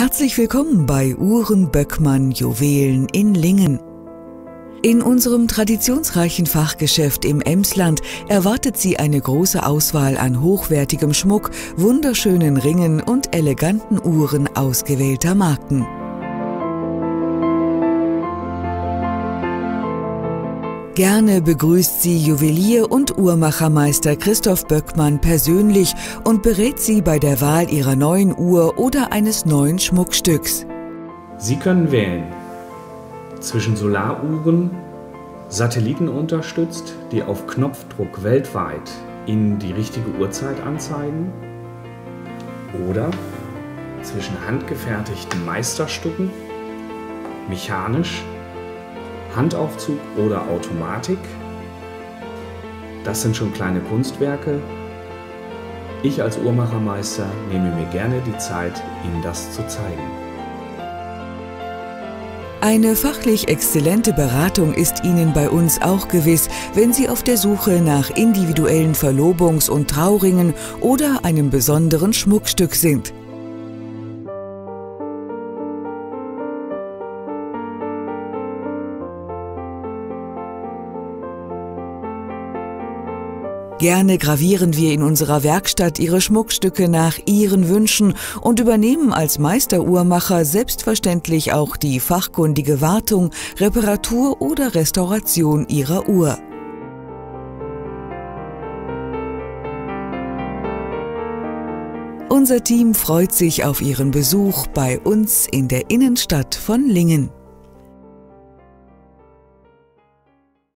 Herzlich willkommen bei Uhren Böckmann Juwelen in Lingen. In unserem traditionsreichen Fachgeschäft im Emsland erwartet Sie eine große Auswahl an hochwertigem Schmuck, wunderschönen Ringen und eleganten Uhren ausgewählter Marken. Gerne begrüßt sie Juwelier und Uhrmachermeister Christoph Böckmann persönlich und berät sie bei der Wahl ihrer neuen Uhr oder eines neuen Schmuckstücks. Sie können wählen zwischen Solaruhren, satellitenunterstützt, die auf Knopfdruck weltweit Ihnen die richtige Uhrzeit anzeigen, oder zwischen handgefertigten Meisterstücken, mechanisch Handaufzug oder Automatik. Das sind schon kleine Kunstwerke. Ich als Uhrmachermeister nehme mir gerne die Zeit, Ihnen das zu zeigen. Eine fachlich exzellente Beratung ist Ihnen bei uns auch gewiss, wenn Sie auf der Suche nach individuellen Verlobungs- und Trauringen oder einem besonderen Schmuckstück sind. Gerne gravieren wir in unserer Werkstatt Ihre Schmuckstücke nach Ihren Wünschen und übernehmen als Meisteruhrmacher selbstverständlich auch die fachkundige Wartung, Reparatur oder Restauration Ihrer Uhr. Unser Team freut sich auf Ihren Besuch bei uns in der Innenstadt von Lingen.